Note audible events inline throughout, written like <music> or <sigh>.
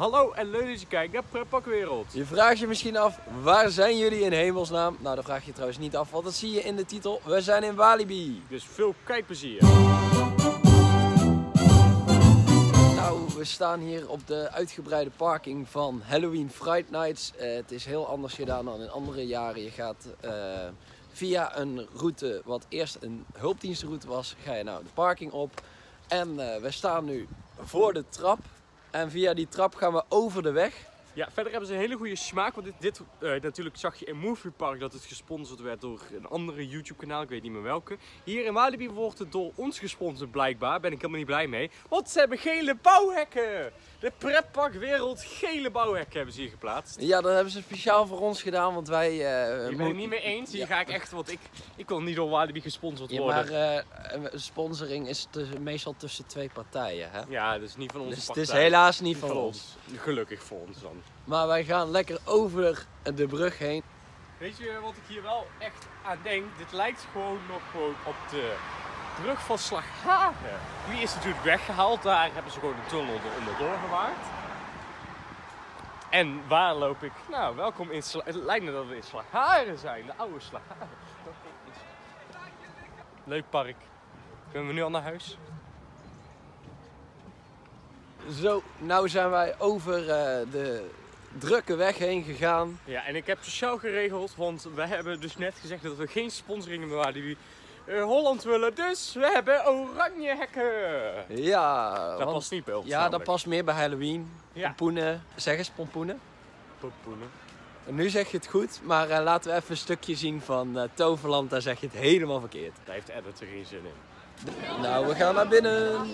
Hallo en leuk dat je kijkt naar Pretparkwereld. Je vraagt je misschien af, waar zijn jullie in hemelsnaam? Nou, dat vraag je trouwens niet af, want dat zie je in de titel. We zijn in Walibi. Dus veel kijkplezier. Nou, we staan hier op de uitgebreide parking van Halloween Fright Nights. Eh, het is heel anders gedaan dan in andere jaren. Je gaat eh, via een route, wat eerst een hulpdienstroute was, ga je nou de parking op. En eh, we staan nu voor de trap. En via die trap gaan we over de weg. Ja, verder hebben ze een hele goede smaak. Want dit, dit eh, natuurlijk zag je in Movie Park dat het gesponsord werd door een andere YouTube kanaal. Ik weet niet meer welke. Hier in Walibi wordt het door ons gesponsord blijkbaar. Ben ik helemaal niet blij mee. Want ze hebben gele bouwhekken. De pretparkwereld gele bouwhekken hebben ze hier geplaatst. Ja, dat hebben ze speciaal voor ons gedaan, want wij... eh, Ik ben het niet mee eens. Hier Ja. ga ik echt, want ik, ik wil niet door Walibi gesponsord Ja, worden. maar eh, sponsoring is meestal tussen twee partijen. Hè? Ja, is niet van onze Dus het is helaas niet Niet van ons. Gelukkig voor ons dan. Maar wij gaan lekker over de brug heen. Weet je wat ik hier wel echt aan denk? Dit lijkt gewoon nog gewoon op de brug van Slagharen. Die is natuurlijk weggehaald. Daar hebben ze gewoon een tunnel onderdoor gemaakt. En waar loop ik? Nou, welkom in Sla Het lijkt me dat we in Slagharen zijn. De oude Slagharen. Leuk park. Kunnen we nu al naar huis? Zo, nou zijn wij over eh, de drukke weg heen gegaan. Ja, en ik heb sociaal geregeld, want we hebben dus net gezegd dat we geen sponsoringen meer waren die Holland willen. Dus we hebben oranje hekken. Ja, Dat want- past niet bij ons. ja dat past meer bij Halloween. Ja. Pompoenen. Zeg eens pompoenen. Poepoenen. En nu zeg je het goed, maar eh, laten we even een stukje zien van eh, Toverland. Daar zeg je het helemaal verkeerd. Daar heeft Edit er geen zin in. Nou, we gaan naar binnen.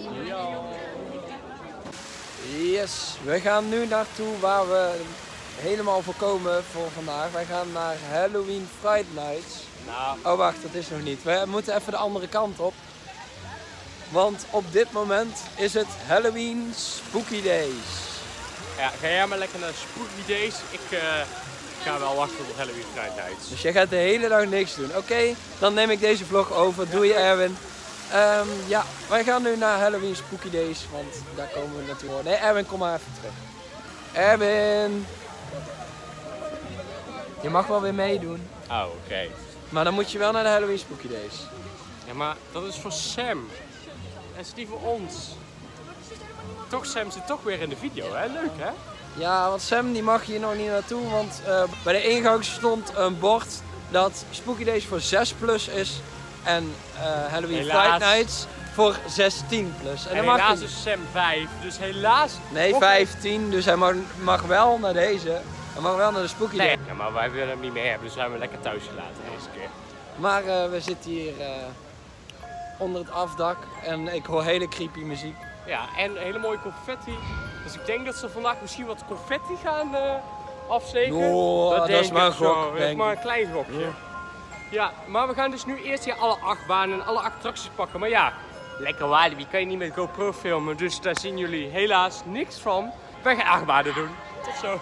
Yes, we gaan nu naartoe waar we helemaal voorkomen voor vandaag. Wij gaan naar Halloween Fright Nights. Nou, Oh wacht, dat is nog niet. We moeten even de andere kant op. Want op dit moment is het Halloween Spooky Days. ja, ga jij maar lekker naar Spooky Days. Ik eh, ga wel wachten tot Halloween Friday Nights. Dus jij gaat de hele dag niks doen. Oké, dan neem ik deze vlog over. Doe je Erwin. Ehm, ja, wij gaan nu naar Halloween Spooky Days, want daar komen we naartoe. Nee, Erwin, kom maar even terug. Erwin. Je mag wel weer meedoen. Oh, oké. Maar dan moet je wel naar de Halloween Spooky Days. Ja, maar dat is voor Sam. Dat is niet voor ons. Toch, Sam zit toch weer in de video, hè? Leuk, hè? Ja, want Sam die mag hier nog niet naartoe, want eh, bij de ingang stond een bord dat Spooky Days voor 6 plus is en eh, Halloween Helaas. Fright Nights voor 16 plus. En, En mag helaas is Sam 5, dus helaas... Nee, mocht- 15, dus hij mag, mag wel naar deze. Hij mag wel naar de Spooky Nee, ja, maar wij willen hem niet meer hebben, dus zijn we lekker thuis gelaten deze keer. Maar eh, we zitten hier eh, onder het afdak en ik hoor hele creepy muziek. Ja, en hele mooie confetti. Dus ik denk dat ze vandaag misschien wat confetti gaan eh, afsteken. Oh, dat is maar een gok, Dat is denk maar een klein gokje. Ja. maar we gaan dus nu eerst hier alle achtbanen en alle attracties pakken. Maar ja, lekker Walibi kan je niet met GoPro filmen. Dus daar zien jullie helaas niks van. Wij gaan achtbanen doen. Tot zo.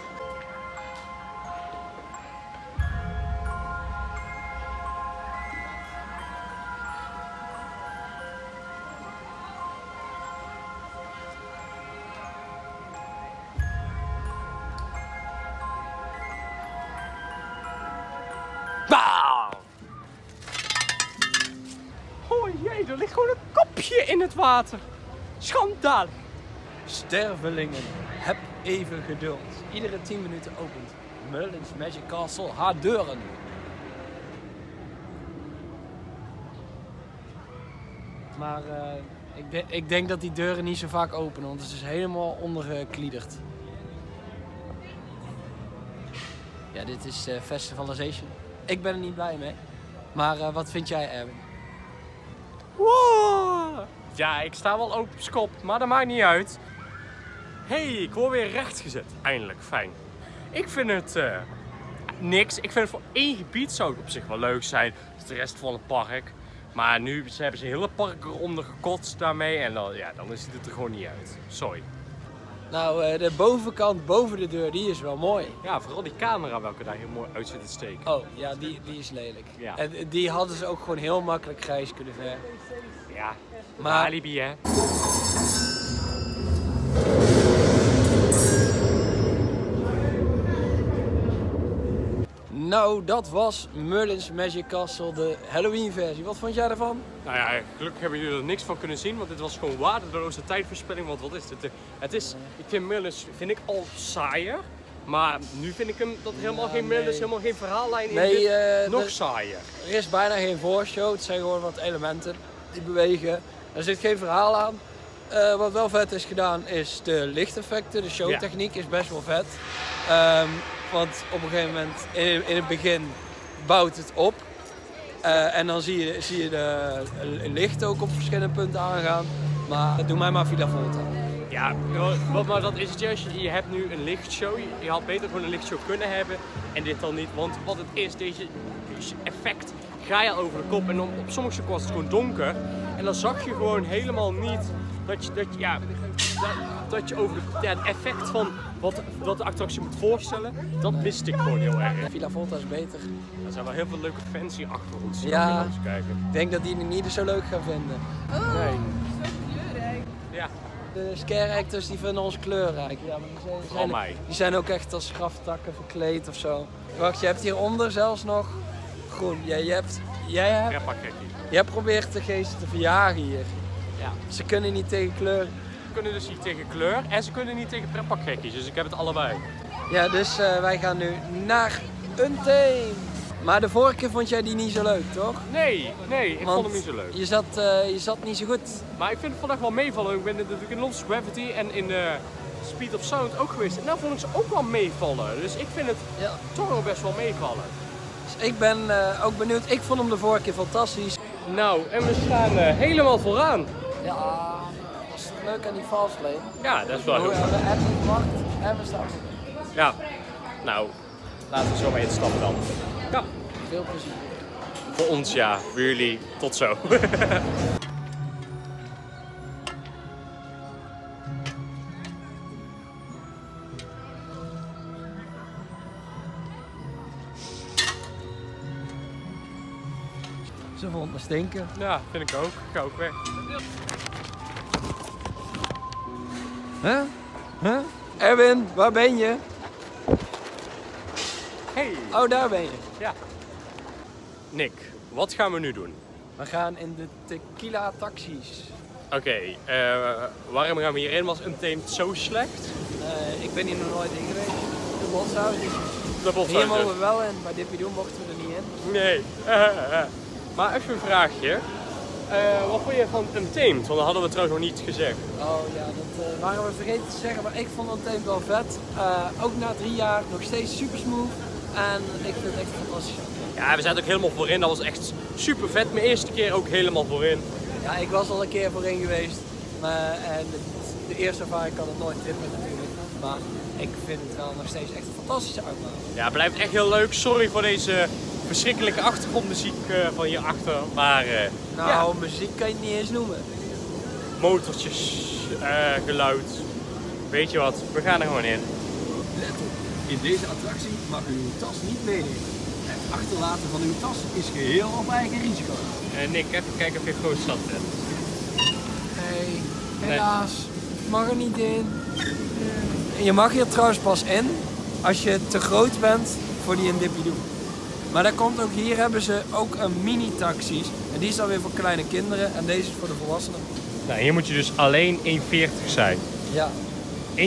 Er ligt gewoon een kopje in het water. Schandalig. Stervelingen, heb even geduld. Iedere 10 minuten opent Merlin's Magic Castle haar deuren. Maar eh, ik, ik denk dat die deuren niet zo vaak openen, want het is helemaal ondergekliederd. Ja, dit is eh, Festivalization. Ik ben er niet blij mee. Maar eh, wat vind jij, Erwin? Wow. Ja, ik sta wel op skop, maar dat maakt niet uit. hey, ik word weer rechtgezet. Eindelijk, fijn. Ik vind het eh, niks. Ik vind het voor één gebied zou het op zich wel leuk zijn. De rest van het park. Maar nu hebben ze hele park eronder gekotst daarmee. En dan, ja, dan ziet het er gewoon niet uit. Sorry. Nou, eh, de bovenkant boven de deur, die is wel mooi. Ja, vooral die camera welke daar heel mooi uit zit te steken. Oh, ja, die, die is lelijk. Ja. En die hadden ze ook gewoon heel makkelijk grijs kunnen verven. Ja, Maar- alibi hè. Nou, dat was Merlin's Magic Castle, de Halloween versie. Wat vond jij ervan? Nou ja, gelukkig hebben jullie er niks van kunnen zien, want dit was gewoon waardeloze tijdverspilling. Want wat is dit? Het is, ik vind Merlin's vind ik al saaier. Maar nu vind ik hem dat helemaal Ja, geen Merlin's, nee. helemaal geen verhaallijn in Nee, eh, Nog saaier. Er is bijna geen voorshow. Het zijn gewoon wat elementen die bewegen. Er zit geen verhaal aan. Eh, wat wel vet is gedaan is de lichteffecten. De showtechniek is best wel vet. Ehm, want op een gegeven moment in, in het begin bouwt het op. Eh, en dan zie je, zie je de licht ook op verschillende punten aangaan. Maar doe mij maar Villa Volta. Ja, wat, maar dat is het juist. Je hebt nu een lichtshow. Je- had beter gewoon een lichtshow kunnen hebben. En dit dan niet. Want wat het is, deze, effect ga je over de kop. En op sommige stukken was het gewoon donker. En dan zag je gewoon helemaal niet dat je, dat ja, dat, dat je over de, ja, het effect van wat, wat de attractie moet voorstellen. Dat miste ik gewoon heel erg. Villa Volta is beter. Er zijn wel heel veel leuke fans hier achter ons. Ja. Eens kijken. Ik denk dat die het niet zo leuk gaan vinden. Nee. Ja, De scare actors die vinden ons kleurrijk. Ja, maar die zijn, die vooral zijn, mij. die zijn ook echt als graftakken verkleed of zo. Wacht, je hebt hieronder zelfs nog groen. Jij, je hebt, jij hebt, jij probeert de geesten te verjagen hier. Ja. Ze kunnen niet tegen kleur. Ze kunnen dus niet tegen kleur en ze kunnen niet tegen pretparkgekkies. Dus ik heb het allebei. Ja, dus eh, wij gaan nu naar een. Maar de vorige keer vond jij die niet zo leuk, toch? Nee, nee, ik Want vond hem niet zo leuk. Je zat, eh, je zat niet zo goed. Maar ik vind het vandaag wel meevallen. Ik ben natuurlijk in Lost Gravity en in eh, Speed of Sound ook geweest. En daar vond ik ze ook wel meevallen. Dus ik vind het Ja. toch wel best wel meevallen. Dus ik ben ook benieuwd. Ik vond hem de vorige keer fantastisch. Nou, en we staan helemaal vooraan. Ja, leuk aan die false lane. Ja, dat is wel heel We goed. hebben niet gewacht en we staan. Ja, nou, laten we zo maar instappen dan. Ja, Veel plezier. voor ons ja, voor jullie tot zo. Ze vond me stinken. ja, vind ik ook. Ik ga ook weg. Huh? Huh? Erwin, waar ben je? Hey. Oh, daar ben je. Ja. Nick, wat gaan we nu doen? We gaan in de tequila taxis. Oké, eh, waarom gaan we hierin? Was Untamed zo slecht? Eh, ik ben hier nog nooit in geweest. De botshuis. De Hier mogen we wel in, bij Dippy Doen mochten we er niet in. Nee. <laughs> maar even een vraagje. Eh, wat vond je van Untamed? Want dat hadden we trouwens nog niet gezegd. Oh ja, dat eh, waren we vergeten te zeggen, maar ik vond thema wel vet. Eh, ook na drie jaar nog steeds super smooth. En ik vind het echt fantastisch. Ja, we zaten ook helemaal voorin. Dat was echt super vet. Mijn eerste keer ook helemaal voorin. Ja, ik was al een keer voorin geweest. Maar, en de, de eerste ervaring kan het nooit tippen natuurlijk. Maar ik vind het wel nog steeds echt een fantastische uitbouw. Ja, het blijft echt heel leuk. Sorry voor deze verschrikkelijke achtergrondmuziek eh, van hierachter. Maar eh, Nou, ja, muziek kan je het niet eens noemen. motortjes, eh, geluid. Weet je wat, we gaan er gewoon in. Let op, in deze attractie mag u uw tas niet meenemen. Het achterlaten van uw tas is geheel op eigen risico. Eh, Nick, even kijken of je groot zat bent. Nee, helaas. Ik mag er niet in. Je mag hier trouwens pas in als je te groot bent voor die in Dippy Doo. Maar daar komt ook, hier hebben ze ook een mini-taxis. En die is dan weer voor kleine kinderen en deze is voor de volwassenen. Nou, hier moet je dus alleen 1,40 zijn. Ja. 1,40.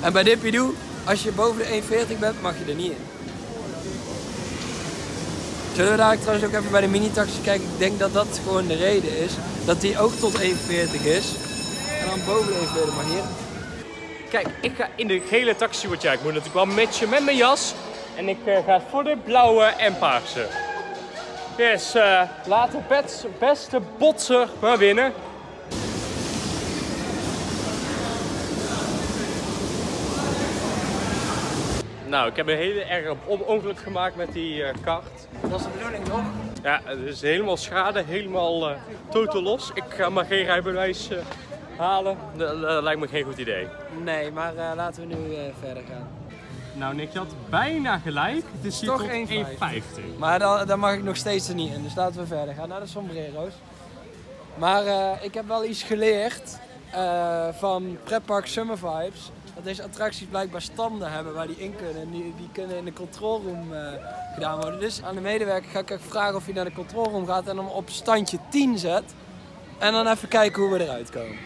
En bij Dippy als je boven de 1,40 bent, mag je er niet in. Zullen we daar trouwens ook even bij de mini-taxi kijken? Ik denk dat dat gewoon de reden is. Dat die ook tot 1,40 is. En dan boven de 1,40 mag hier. Kijk, ik ga in de gele taxi, want ja, ik moet natuurlijk wel matchen met mijn jas. En ik eh, ga voor de blauwe en paarse. Yes, eh laat de best, beste botser maar winnen. Nou, ik heb een hele erg on- ongeluk gemaakt met die eh kart. Dat is de bedoeling toch? Ja, het is helemaal schade, helemaal eh totaal los. Ik ga maar geen rijbewijs halen. Dat, dat lijkt me geen goed idee. Nee, maar laten we nu verder gaan. Nou, Nick, je had bijna gelijk. Het is hier Toch tot 1,50. 1,50. Maar dan, dan mag ik nog steeds er niet in. Dus laten we verder gaan naar de sombrero's. Maar eh, ik heb wel iets geleerd eh, van Pretpark Summer Vibes. dat deze attracties blijkbaar standen hebben waar die in kunnen. En die, die kunnen in de control room eh, gedaan worden. Dus aan de medewerker ga ik ook vragen of hij naar de control room gaat en hem op standje 10 zet. En dan even kijken hoe we eruit komen.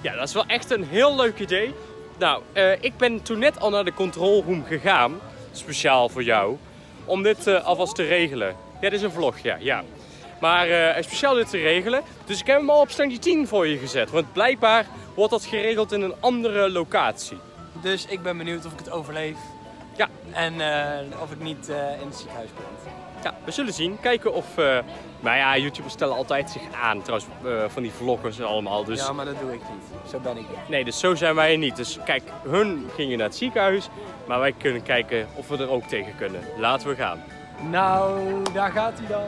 Ja, dat is wel echt een heel leuk idee. Nou, eh, ik ben toen net al naar de control room gegaan, speciaal voor jou, om dit eh, alvast te regelen. Ja, dit is een vlog, ja. ja. Maar eh, speciaal dit te regelen. Dus ik heb hem al op standje 10 voor je gezet. Want blijkbaar wordt dat geregeld in een andere locatie. Dus ik ben benieuwd of ik het overleef. Ja. En eh, of ik niet eh, in het ziekenhuis ben. Ja, we zullen zien. Kijken of... eh nou ja, YouTubers stellen altijd zich aan. Trouwens, van die vloggers en allemaal. Dus Ja, maar dat doe ik niet. Zo ben ik niet. nee, dus zo zijn wij niet. Dus kijk, hun gingen naar het ziekenhuis. Maar wij kunnen kijken of we er ook tegen kunnen. Laten we gaan. Nou, daar gaat hij dan.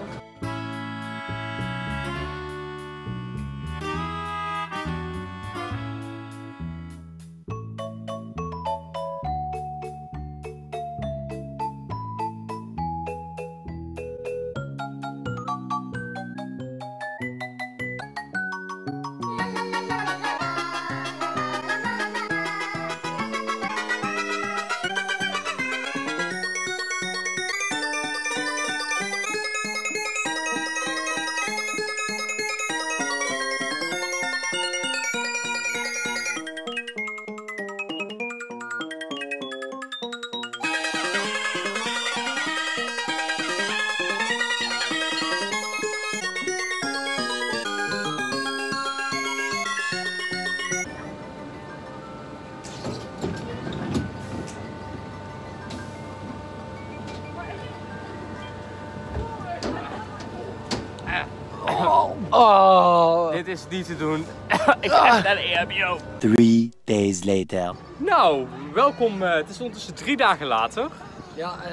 Niet te doen. <laughs> ik ga naar de EHBO. Three days later. Nou, welkom. eh, het is ondertussen drie dagen later. Ja, eh,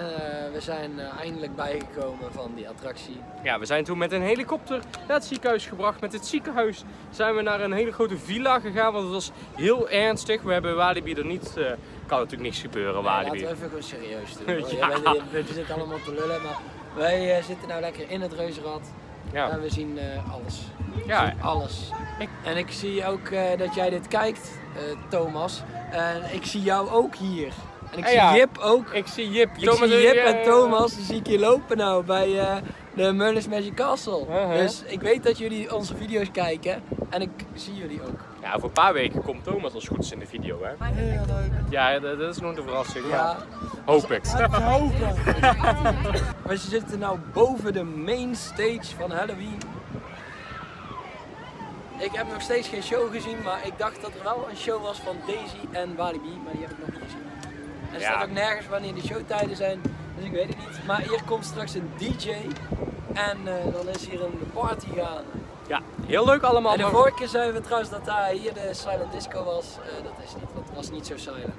we zijn eh, eindelijk bijgekomen van die attractie. Ja, we zijn toen met een helikopter naar het ziekenhuis gebracht. Met het ziekenhuis zijn we naar een hele grote villa gegaan, want het was heel ernstig. We hebben Walibi er niet... eh kan natuurlijk niks gebeuren, Nee, Walibi. laten we even gewoon serieus doen. <laughs> Ja. Bent- zitten allemaal te lullen, maar wij zitten nou lekker in het reuzenrad. Ja. En we zien eh, alles. Ja. Alles. Ik- En ik zie ook eh, dat jij dit kijkt, eh, Thomas. En ik zie jou ook hier. En ik Ah, zie ja. Jip ook. Ik zie Jip, Ik zie Jip en Thomas, die zie ik hier lopen nou bij eh, de Merlin's Magic Castle. Uh-huh. Dus ik weet dat jullie onze video's kijken en ik zie jullie ook. Ja, over een paar weken komt Thomas als goed is in de video, hè? Heel leuk. Ja, dat, dat is nog een verrassing. Ja, maar Hoop ik. <laughs> we zitten nou boven de main stage van Halloween. Ik heb nog steeds geen show gezien, maar ik dacht dat er wel een show was van Daisy en Walibi, maar die heb ik nog niet gezien. En er Ja. staat ook nergens wanneer de showtijden zijn, dus ik weet het niet. Maar hier komt straks een DJ en eh, dan is hier een party gaan. Ja, heel leuk allemaal. En de vorige keer zeiden we trouwens dat daar hier de silent disco was. Eh, dat is niet, het was niet zo silent.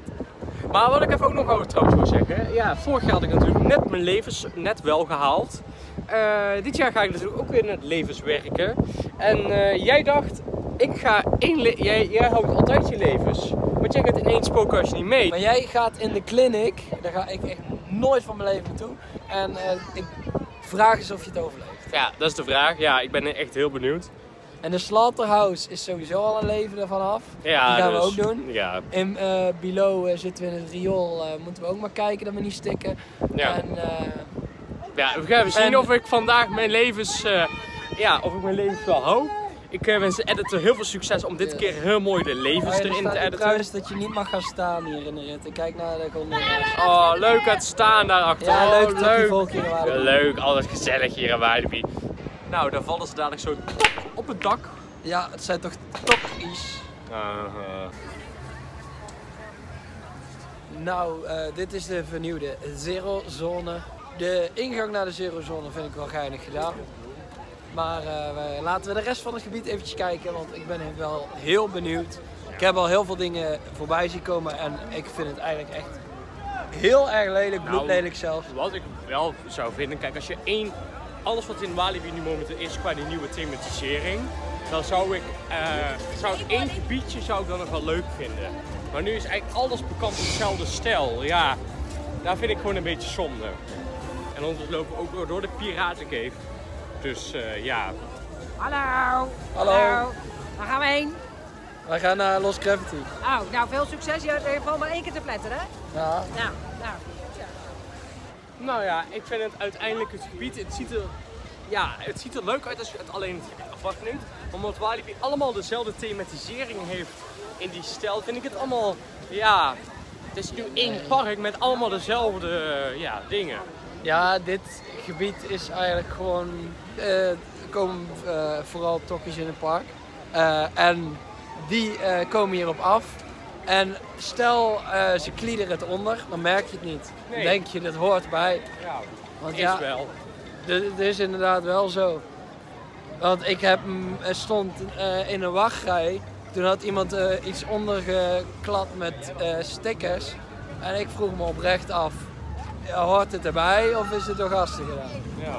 Maar wat ik even ook nog over trouwens wil zeggen. Ja, vorig jaar had ik natuurlijk net mijn levens net wel gehaald. Eh, dit jaar ga ik natuurlijk ook weer in het levens werken. En eh, jij dacht, ik ga één jij, jij houdt altijd je levens. Want jij gaat in één spookhuis niet mee. Maar jij gaat in de clinic, daar ga ik echt nooit van mijn leven naartoe. En eh, ik vraag eens of je het overleeft. Ja, dat is de vraag. Ja, ik ben echt heel benieuwd. En de Slaughterhouse is sowieso al een leven ervan af. Ja, Die gaan we dus- ook doen. Ja, In eh Below eh, zitten we in het riool, eh, moeten we ook maar kijken dat we niet stikken. ja. En ja we gaan even zien En- of ik vandaag mijn levens, ja, of ik mijn levens wel hou. Ik wens de editor heel veel succes om dit Yes. keer heel mooi de levens oh ja, er erin te editen. trouwens dat je niet mag gaan staan hier in de rit. Ik kijk naar de gondelaars. Oh, leuk het staan daarachter. Ja, oh, leuk die leuk. leuk, alles gezellig hier in Walibi. Nou, dan vallen ze dadelijk zo tok op het dak. Ja, het zijn toch tokkies. Uh-huh. Nou, eh, dit is de vernieuwde Zero Zone. De ingang naar de Zero Zone vind ik wel geinig gedaan. Maar eh, we- laten we de rest van het gebied eventjes kijken, want ik ben wel heel benieuwd. Ik heb al heel veel dingen voorbij zien komen en ik vind het eigenlijk echt heel erg lelijk, Nou, bloedlelijk zelfs. Wat ik wel zou vinden, kijk, als je één, alles wat in Walibi nu momenteel is qua die nieuwe thematisering, dan zou ik, eh, zou ik één gebiedje zou ik dan nog wel leuk vinden. Maar nu is eigenlijk alles bekend op dezelfde stijl. Ja, daar vind ik gewoon een beetje zonde. En ondertussen lopen we ook door- de Piratencave. Dus eh, ja, Hallo. Hallo. Waar gaan we heen? Wij gaan naar Los Gravity. Oh, nou, veel succes. Je valt maar één keer te pletteren, hè? Ja. Nou, ja, ik vind het uiteindelijk het gebied, het ziet er, ja, het ziet er leuk uit als je het alleen apart neemt. Omdat Walibi allemaal dezelfde thematisering heeft in die stijl, vind ik het allemaal, ja, het is nu één park met allemaal dezelfde ja, dingen. Ja, dit gebied is eigenlijk gewoon. eh, er komen eh, vooral tokkies in het park. Eh, en die eh, komen hierop af. En stel eh, ze kliederen het onder, dan merk je het niet. Nee. denk je, dat hoort bij. Ja, Want is ja, wel. dit is inderdaad wel zo. Want ik heb, stond eh, in een wachtrij. Toen had iemand eh, iets ondergeklad met stickers. En ik vroeg me oprecht af. hoort het erbij of is het door gasten gedaan? Ja.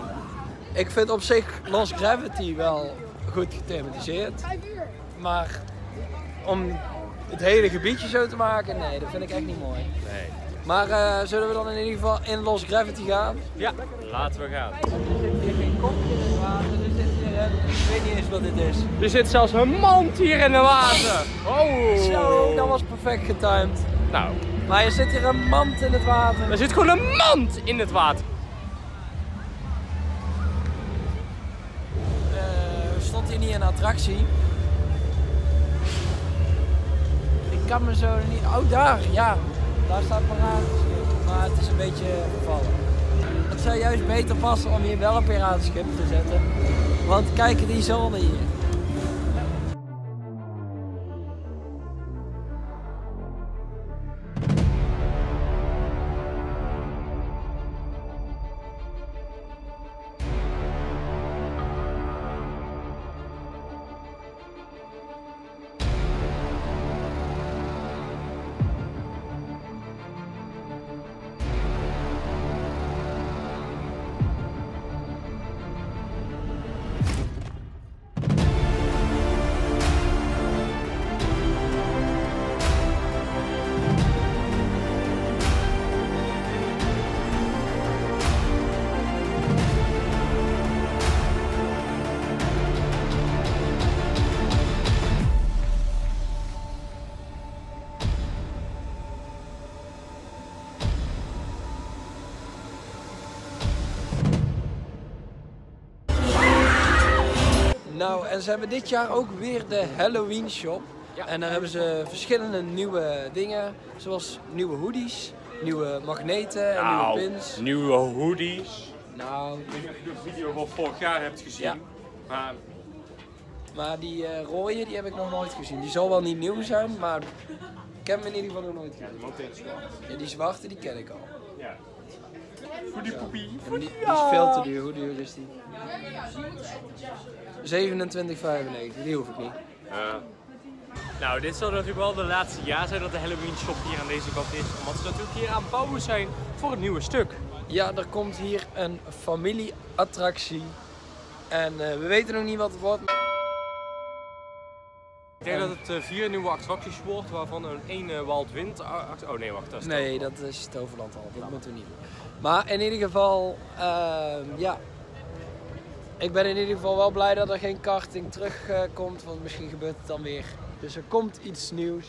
Ik vind op zich Lost Gravity wel goed gethematiseerd. Maar om het hele gebiedje zo te maken, nee, dat vind ik echt niet mooi. Nee. Maar eh, zullen we dan in ieder geval in Lost Gravity gaan? Ja, laten we gaan. Er zit hier geen kopje in het water, er zit hier. Ik weet niet eens wat dit is. Er zit zelfs een mand hier in het water. Oh. Zo, dat was perfect getimed. Nou, Maar er zit hier een mand in het water. er zit gewoon een mand in het water. Eh, stond hier niet een attractie? Kan me zo niet... Oh, daar, ja. Daar staat piratenschip. Maar het is een beetje vervallen. Het zou juist beter passen om hier wel een piratenschip te zetten. Want kijk die zone hier. En ze hebben dit jaar ook weer de Halloween shop. Ja. En daar hebben ze verschillende nieuwe dingen. Zoals nieuwe hoodies, nieuwe magneten en Nou, nieuwe pins. nieuwe hoodies. Nou, Ik weet niet of je de video van vorig jaar hebt gezien. Ja. Maar maar die eh rode die heb ik nog nooit gezien. Die zal wel niet nieuw zijn, maar ik heb hem in ieder geval nog nooit gezien. die moet in zwart. Ja, die zwarte die ken ik al. Ja. Voor die poepie. Ja, die, die is veel te duur. Hoe duur is die? 27,95. Die hoef ik niet. Ja. Nou, dit zal natuurlijk wel de laatste jaar zijn dat de Halloween shop hier aan deze kant is. Omdat ze natuurlijk hier aan het bouwen zijn voor het nieuwe stuk. Ja, er komt hier een familieattractie. En eh, we weten nog niet wat het wordt. Ik denk dat het eh, vier nieuwe attracties wordt, waarvan een één eh, Wild Wind... a- act- Oh nee, wacht, dat is het Nee, dat is Toverland al. Dat moeten we niet doen. Maar in ieder geval, ehm, ja. Ik ben in ieder geval wel blij dat er geen karting terugkomt, komt, want misschien gebeurt het dan weer. Dus er komt iets nieuws.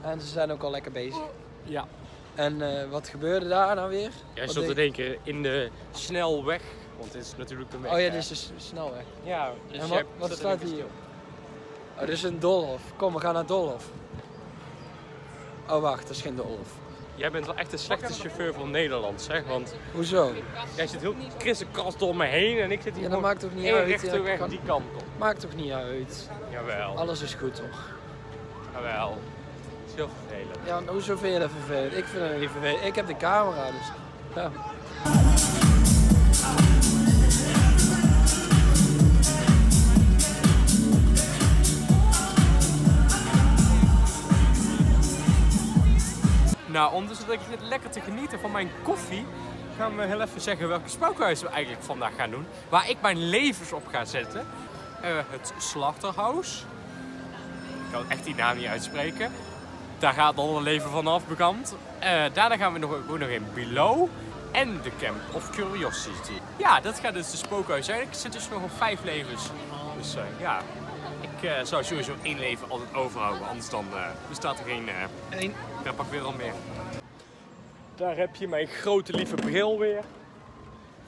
En ze zijn ook al lekker bezig. Ja. En eh, wat gebeurde daar nou weer? Jij stond deed- in één keer in de snelweg, want het is natuurlijk de weg. Oh ja, dit is de snelweg. Ja, dus en wat, staat hier? stil. Oh, dit is een Dolhof. Kom, we gaan naar Dolhof. Oh, wacht, dat is geen Dolhof. Jij bent wel echt de slechtste chauffeur van Nederland, zeg. Want Hoezo? jij zit heel kriskras door me heen en ik zit hier Ja, dat maakt toch niet uit. Ja, weg kan- die kant op. Maakt toch niet uit? Jawel, Alles is goed toch? jawel. Het is heel vervelend. Ja, hoezo vind je dat vervelend? Ik vind het niet vervelend. Ik heb de camera, dus... Ja. Nou, ondertussen dat ik lekker te genieten van mijn koffie, gaan we heel even zeggen welke spookhuis we eigenlijk vandaag gaan doen. Waar ik mijn levens op ga zetten. Eh, het Slachterhuis. Ik kan echt die naam niet uitspreken. Daar gaat al een leven vanaf bekend. Eh, daarna gaan we nog, nog in Below. En de Camp of Curiosity. Ja, dat gaat dus de spookhuis zijn. Ik zit dus nog op vijf levens. Dus eh, ja, ik eh, zou sowieso één leven altijd overhouden, anders dan bestaat er geen uh, pretparkwereld meer. Daar heb je mijn grote lieve bril weer.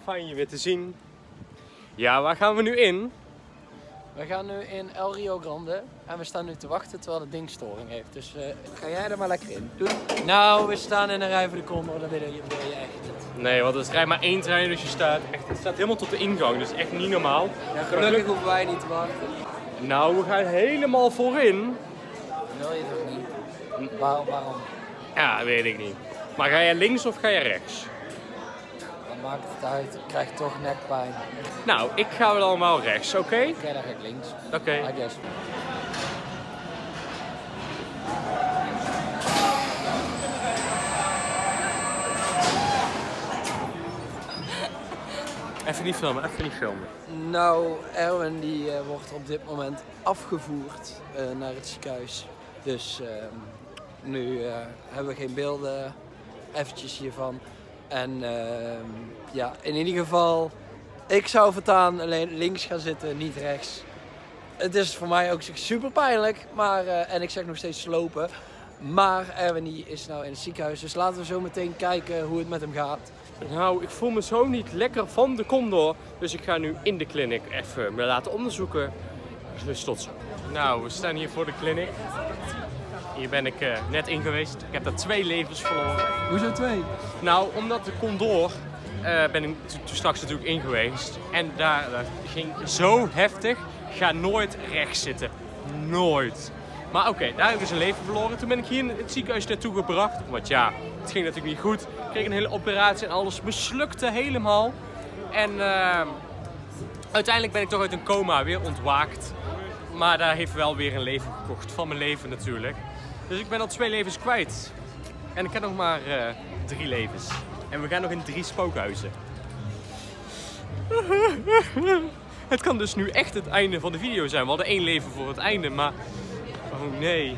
Fijn je weer te zien. Ja, waar gaan we nu in? We gaan nu in El Rio Grande en we staan nu te wachten terwijl het ding storing heeft. Dus eh, ga jij er maar lekker in. Doei. Nou, we staan in een rij voor de Condor, dat wil je, wil je echt niet. Nee, want er rijdt maar één trein, dus je staat echt, het staat helemaal tot de ingang. Dus echt niet normaal. Ja, gelukkig hoeven wij niet te wachten. Nou, we gaan helemaal voorin. Wil je toch niet? Waarom? waarom? Ja, weet ik niet. Maar ga jij links of ga jij rechts? Dan maakt het uit. Ik krijg toch nekpijn. Nou, ik ga wel allemaal rechts, oké? Oké, dan ga ik links. Oké. I guess. Even niet filmen, even niet filmen. Nou, Erwin die eh, wordt op dit moment afgevoerd eh, naar het ziekenhuis. Dus ehm, nu eh, hebben we geen beelden eventjes hiervan. En ehm, ja, in ieder geval, ik zou voortaan alleen links gaan zitten, niet rechts. Het is voor mij ook super pijnlijk, maar, eh, en ik zeg nog steeds slopen. Maar Erwin is nou in het ziekenhuis, dus laten we zo meteen kijken hoe het met hem gaat. Nou, ik voel me zo niet lekker van de condor. Dus ik ga nu in de clinic even me laten onderzoeken. Dus tot zo. Nou, we staan hier voor de clinic. Hier ben ik eh, net in geweest. Ik heb daar twee levens verloren. Hoezo twee? Nou, omdat de condor eh, ben ik straks natuurlijk in geweest. En daar ging zo heftig. Ga nooit rechts zitten. Nooit. Maar oké, daar heb ik dus een leven verloren. Toen ben ik hier in het ziekenhuis naartoe gebracht. Want ja, het ging natuurlijk niet goed. Ik kreeg een hele operatie en alles mislukte helemaal. En eh, uiteindelijk ben ik toch uit een coma weer ontwaakt. Maar daar heeft wel weer een leven gekocht van mijn leven natuurlijk. Dus ik ben al twee levens kwijt. En ik heb nog maar eh, drie levens. En we gaan nog in drie spookhuizen. <laughs> Het kan dus nu echt het einde van de video zijn. We hadden één leven voor het einde, maar... Oh nee.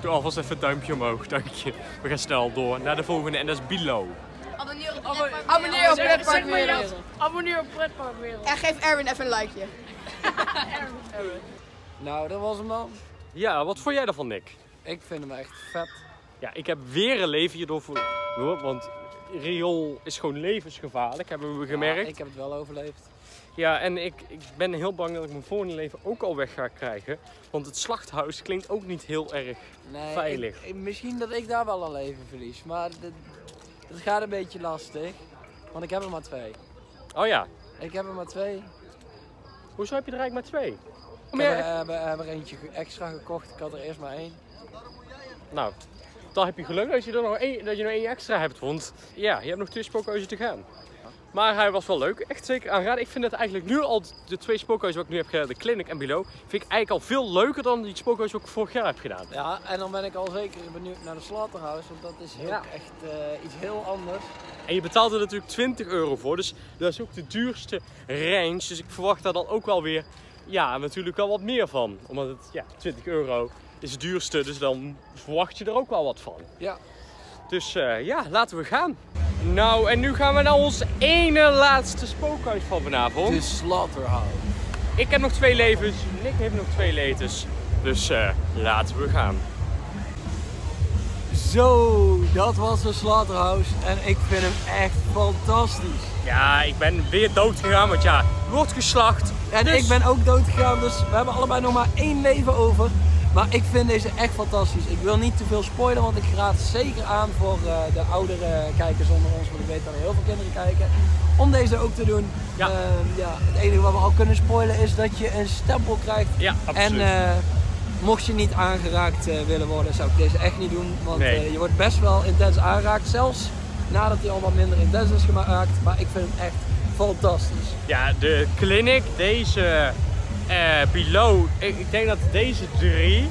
Doe alvast even een duimpje omhoog, dank je. We gaan snel door naar de volgende en dat is Below. Abonneer op Pretpark Abonneer op Wereld. Pretparkwereld. Abonneer op Pretparkwereld. En geef Erwin even een likeje. <laughs> Nou, dat was hem dan. Ja, wat vond jij ervan, Nick? Ik vind hem echt vet. Ja, ik heb weer een leven hierdoor voor... Want riool is gewoon levensgevaarlijk, hebben we gemerkt. Ja, ik heb het wel overleefd. Ja, en ik, ik ben heel bang dat ik mijn volgende leven ook al weg ga krijgen. Want het slachthuis klinkt ook niet heel erg Nee, veilig. ik- misschien dat ik daar wel een leven verlies, maar het gaat een beetje lastig. Want ik heb er maar twee. Oh ja, Ik heb er maar twee. hoezo heb je er eigenlijk maar twee? Ik Oh, heb, maar er- eentje extra gekocht. Ik had er eerst maar één. Nou, dan heb je geluk dat je er nog één, dat je nog één extra hebt. Want ja, je hebt nog twee spookhuizen te gaan. Maar hij was wel leuk, echt zeker aanraden. Ik vind het eigenlijk nu al de twee spookhuizen wat ik nu heb gedaan, de Clinic en Below, vind ik eigenlijk al veel leuker dan die spookhuizen wat ik vorig jaar heb gedaan. Ja, en dan ben ik al zeker benieuwd naar de Slaughterhouse. Want dat is Ja. echt eh, iets heel anders. En je betaalt er natuurlijk 20 euro voor, dus dat is ook de duurste range. Dus ik verwacht daar dan ook wel weer, ja, natuurlijk wel wat meer van. Omdat het, ja, 20 euro is het duurste, dus dan verwacht je er ook wel wat van. Ja. Dus eh, ja, laten we gaan. Nou, en nu gaan we naar ons ene laatste spookhuis van vanavond. De Slaughterhouse. Ik heb nog twee levens, Nick heeft nog twee levens. Dus eh, laten we gaan. Zo, dat was de Slaughterhouse. En ik vind hem echt fantastisch. Ja, ik ben weer dood gegaan, want ja, wordt geslacht. En Dus- ik ben ook dood gegaan, dus we hebben allebei nog maar één leven over. Maar ik vind deze echt fantastisch. Ik wil niet te veel spoilen, want ik raad zeker aan voor eh, de oudere kijkers onder ons, want ik weet dat er heel veel kinderen kijken, om deze ook te doen. Ja. Ehm, ja, het enige wat we al kunnen spoilen is dat je een stempel krijgt. Ja, absoluut. En eh, mocht je niet aangeraakt eh, willen worden, zou ik deze echt niet doen. Want Nee. je wordt best wel intens aangeraakt, zelfs nadat hij al wat minder intens is gemaakt. Maar ik vind hem echt fantastisch. Ja, de clinic, deze eh, Below, ik, ik denk dat deze drie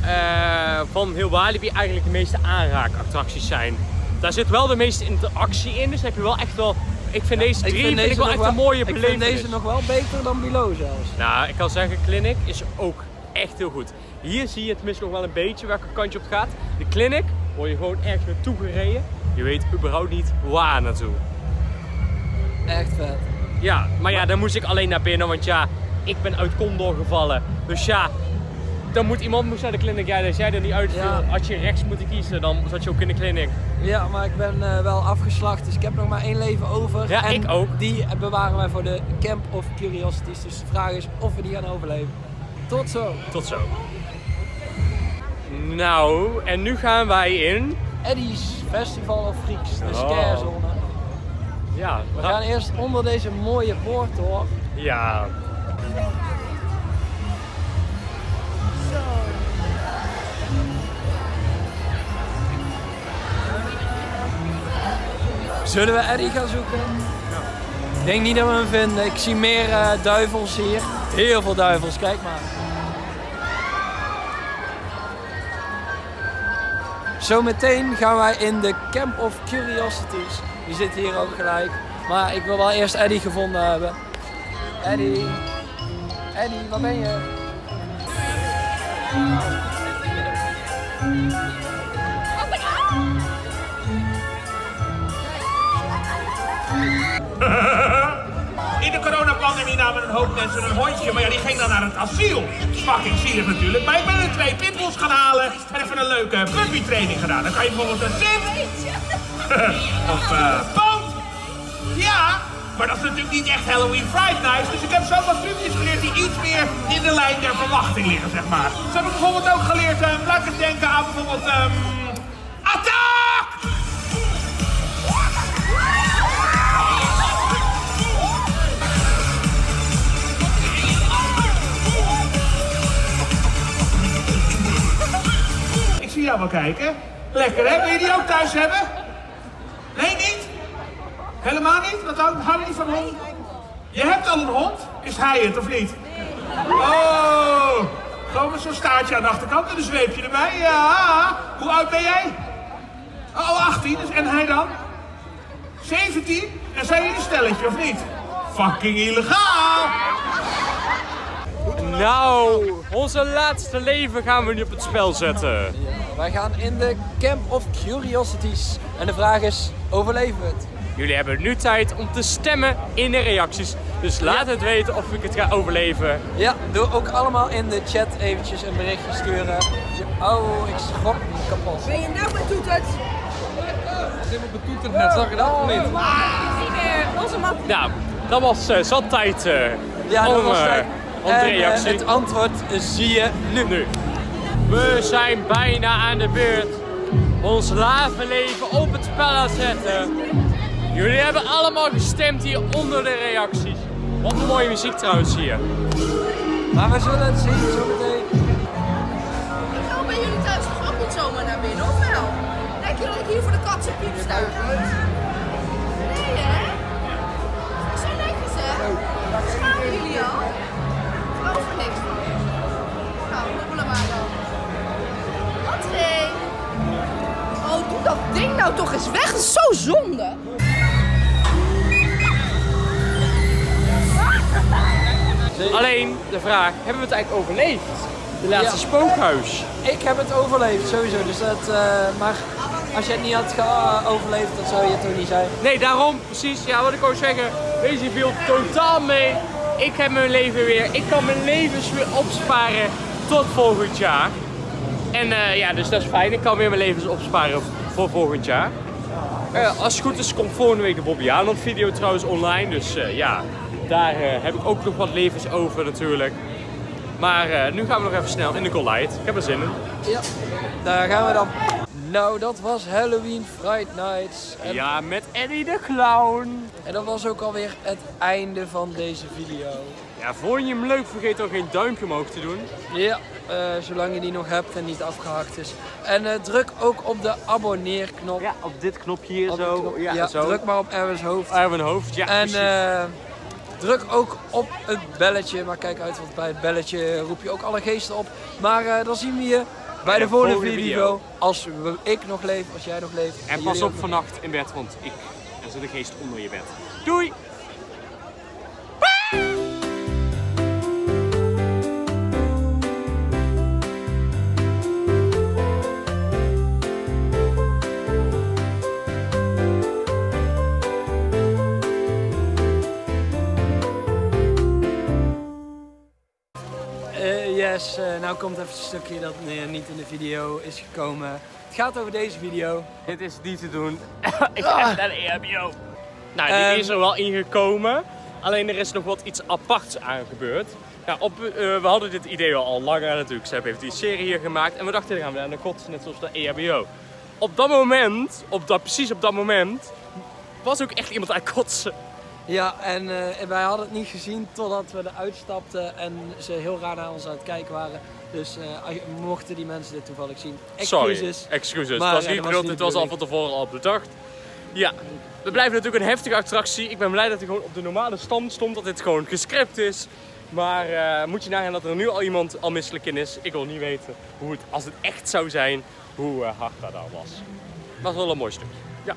eh, van heel Walibi eigenlijk de meeste aanraakattracties zijn. Daar zit wel de meeste interactie in, dus heb je wel echt wel... Ik vind deze drie vind ik wel echt een mooie Ik vind deze nog wel beter dan Below zelfs. Nou, ik kan zeggen, Clinic is ook echt heel goed. Hier zie je tenminste nog wel een beetje welke kant je op gaat. De Clinic word je gewoon ergens naartoe gereden. Je weet überhaupt niet waar naartoe. Echt vet. Ja, maar ja, dan moest ik alleen naar binnen, want ja, ik ben uit Condor gevallen. Dus ja, dan moet iemand moest naar de clinic. Ja, als jij er niet Ja. als je rechts moet kiezen, dan zat je ook in de clinic. Ja, maar ik ben eh, wel afgeslacht, dus ik heb nog maar één leven over. Ja, en ik ook. Die bewaren wij voor de Camp of Curiosities. Dus de vraag is of we die gaan overleven. Tot zo. Tot zo. Nou, en nu gaan wij in. Eddie's Festival of Freaks, de Oh. scarezone. Ja, We gaan eerst onder deze mooie poort door. Ja. Zullen we Eddie gaan zoeken? Ik denk niet dat we hem vinden. Ik zie meer eh, duivels hier. Heel veel duivels, kijk maar. Zometeen gaan wij in de Camp of Curiosities. Die zit hier ook gelijk. Maar ik wil wel eerst Eddie gevonden hebben. Eddie. Eddie, waar ben je? Coronapandemie namen een hoop mensen een hondje, maar ja, die ging dan naar het asiel. Fucking zielig natuurlijk. Maar ik ben er twee pitbulls gaan halen en even een leuke puppytraining gedaan. Dan kan je bijvoorbeeld een zin <laughs> of eh poot. Ja, maar dat is natuurlijk niet echt Halloween Friday Nights. Dus ik heb zo wat trucjes geleerd die iets meer in de lijn der verwachting liggen, zeg maar. Zo heb ik bijvoorbeeld ook geleerd, ehm, laat ik eens denken aan bijvoorbeeld... ehm Wel kijken. Lekker hè? Wil je die ook thuis hebben? Nee, niet? Helemaal niet? Wat hou hou je niet van hond? Je hebt al een hond? Is hij het of niet? Oh, gewoon met zo'n staartje aan de achterkant en een zweepje erbij. Ja. Hoe oud ben jij? Oh, 18. Dus- En hij dan? 17? En zijn jullie een stelletje of niet? Fucking illegaal! Nou, onze laatste leven gaan we nu op het spel zetten. Wij gaan in de Camp of Curiosities. En de vraag is, overleven we het? Jullie hebben nu tijd om te stemmen in de reacties. Dus laat het weten of ik het ga overleven. Ja, doe ook allemaal in de chat eventjes een berichtje sturen. Oh, ik schrok me kapot. Ben je nou betoeterd? Net zag je dat of niet? Meer. Onze man. Nou, dat was eh zat tijd eh Ja, dat om, was eh, tijd. om En, de reactie. het antwoord zie je nu. Nu. We zijn bijna aan de beurt. Ons lavenleven op het spel aan zetten. Jullie hebben allemaal gestemd hier onder de reacties. Wat een mooie muziek trouwens hier. Maar we zullen het zien zo meteen. Ik ga bij jullie thuis toch ook niet zomaar naar binnen, of wel? Denk je dat ik hier voor de katse piep sta? Nee, hè? Zo netjes, hè? Schamen jullie al? Ik geloof er niks van. Nou, hobbelen maar dat ding nou toch eens weg. Dat is zo zonde. Alleen de vraag, hebben we het eigenlijk overleefd? De laatste Ja. spookhuis. Ik heb het overleefd, sowieso. Dus dat, eh, maar als je het niet had ge- overleefd, dan zou je het toch niet zijn. Nee, daarom precies. Ja, wat ik wou zeggen. Deze viel totaal mee. Ik heb mijn leven weer. Ik kan mijn levens weer opsparen tot volgend jaar. En eh, ja, dus dat is fijn. Ik kan weer mijn levens opsparen voor volgend jaar. Eh, als het goed is, komt volgende week de Bobby Arnold video trouwens online. Dus eh, ja, daar eh, heb ik ook nog wat levens over natuurlijk. Maar nu gaan we nog even snel in de Goliath. Ik heb er zin in. Ja, daar gaan we dan. Nou, dat was Halloween Fright Nights. En, Ja, met Eddie de Clown. en dat was ook alweer het einde van deze video. Ja, vond je hem leuk? Vergeet dan geen duimpje omhoog te doen. Ja, zolang je die nog hebt en niet afgehakt is. En eh, druk ook op de abonneerknop. Ja, op dit knopje hier Op zo. knop. Ja, Ja, zo. druk maar op Erwin's hoofd. Erwin Hoofd, ja. En precies. eh, druk ook op het belletje. Maar kijk uit, want bij het belletje roep je ook alle geesten op. Maar eh, dan zien we je bij de, de volgende, video. video. Als we- ik nog leef, als jij nog leeft. en pas op vannacht in bed, want ik, er zit een geest onder je bed. Doei! Eh nou komt even een stukje dat niet in de video is gekomen. Het gaat over deze video. Dit is niet te doen. <laughs> ik heb naar de EHBO. Nou, die Ehm. is er wel ingekomen. Alleen er is nog wat iets aparts aan gebeurd. Ja, op, eh, we hadden dit idee al, langer natuurlijk. Ze hebben die serie hier gemaakt. En we dachten, dan gaan we naar de kots, net zoals de EHBO. Op dat moment, op dat, precies op dat moment, was ook echt iemand aan het kotsen. Ja, en eh, wij hadden het niet gezien totdat we eruit stapten en ze heel raar naar ons aan het kijken waren. Dus eh, mochten die mensen dit toevallig zien, excuses. Sorry, excuses. Maar, het was ja, niet dat bedoeld, het was al van tevoren al bedacht. Ja, we blijven natuurlijk een heftige attractie. Ik ben blij dat hij gewoon op de normale stand stond, dat dit gewoon gescript is. Maar eh, moet je nagaan dat er nu al iemand al misselijk in is. Ik wil niet weten hoe het, als het echt zou zijn, hoe hard dat dan was. Was wel een mooi stukje. Ja.